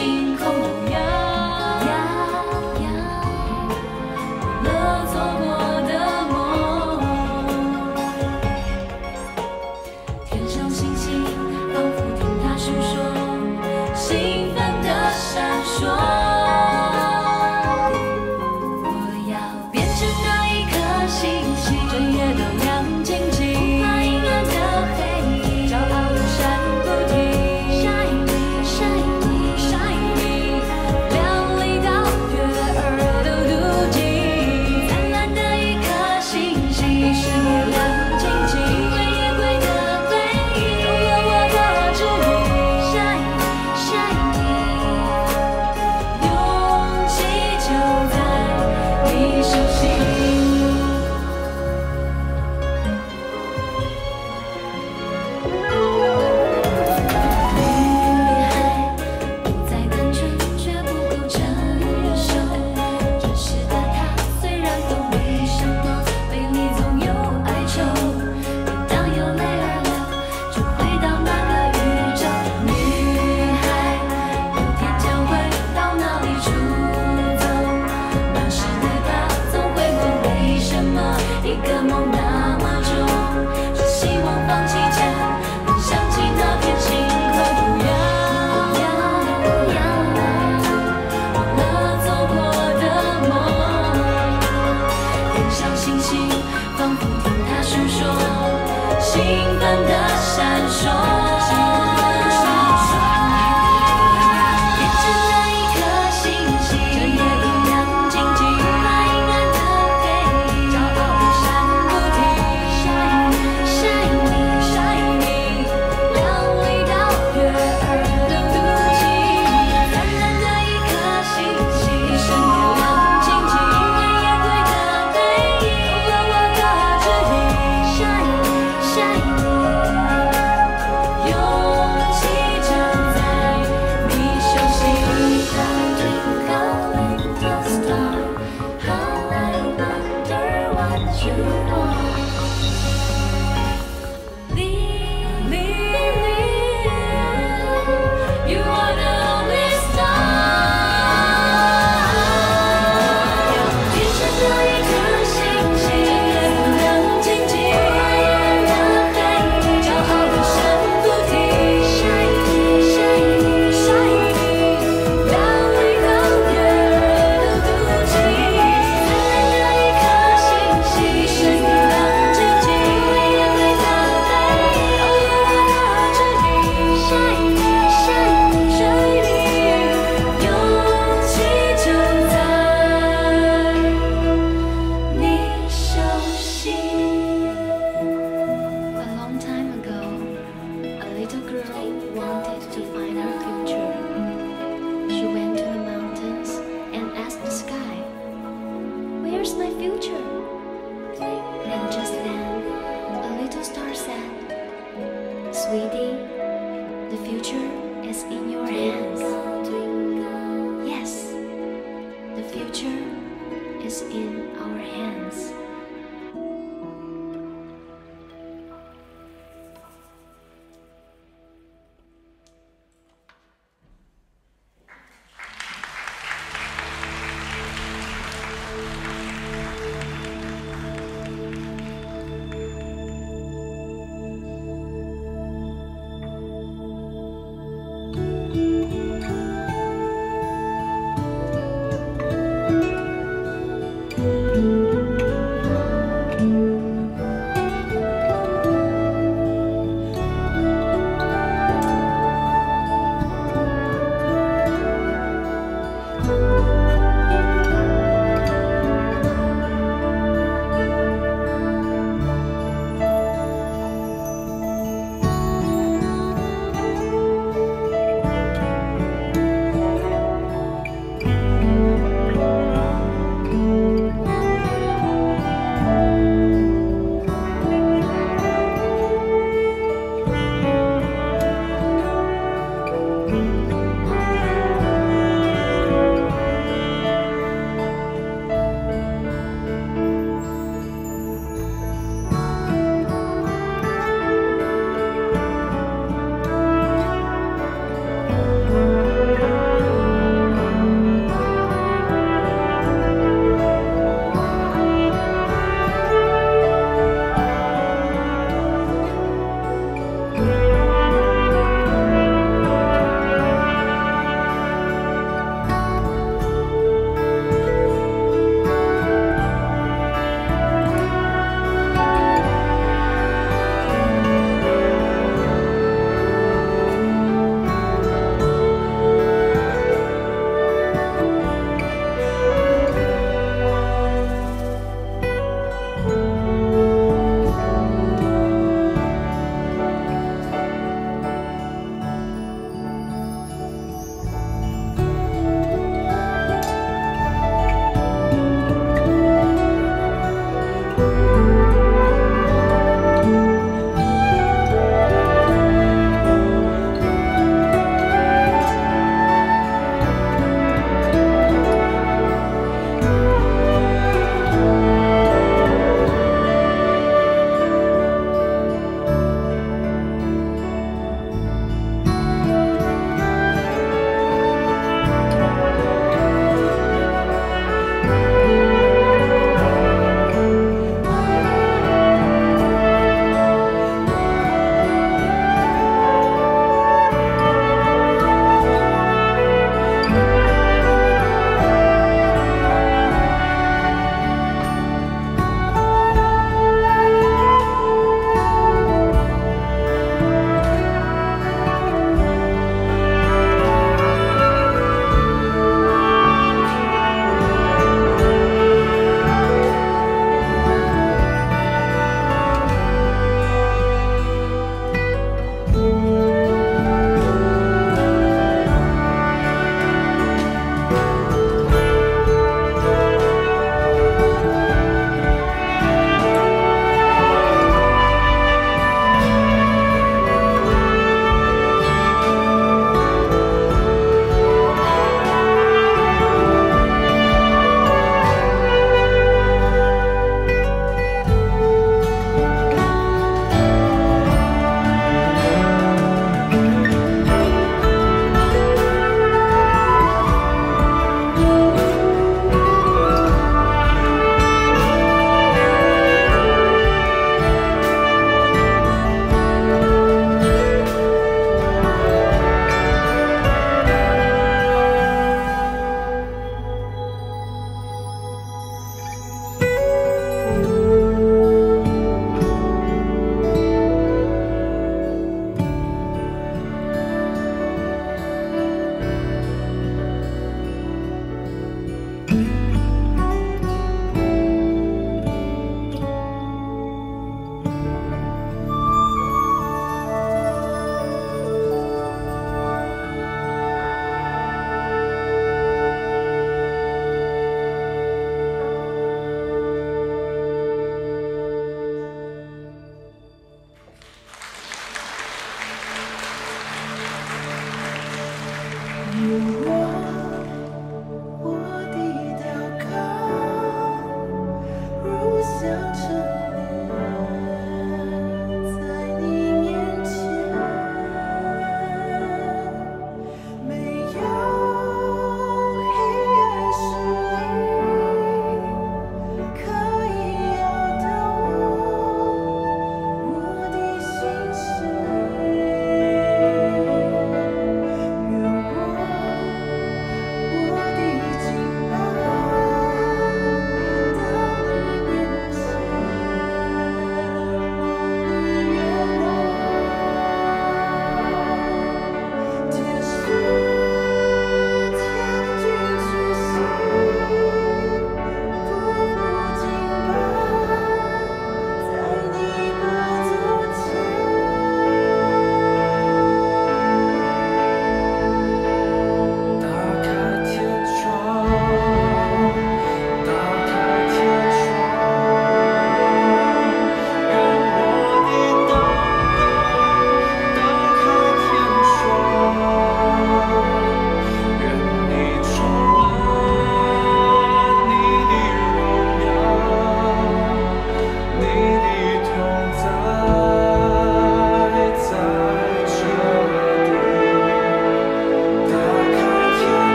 machine. 个梦 Is in.